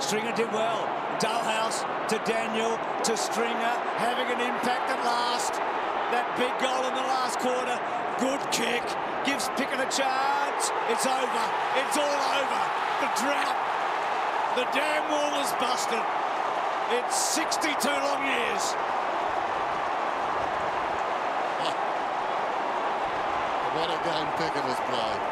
Stringer did well. Dahlhaus to Daniel to Stringer, having an impact at last. That big goal in the last quarter. Good kick. Gives Picken a chance. It's over. It's all over. The drought. The dam wall is busted. It's 62 long years. What a game Picken has played.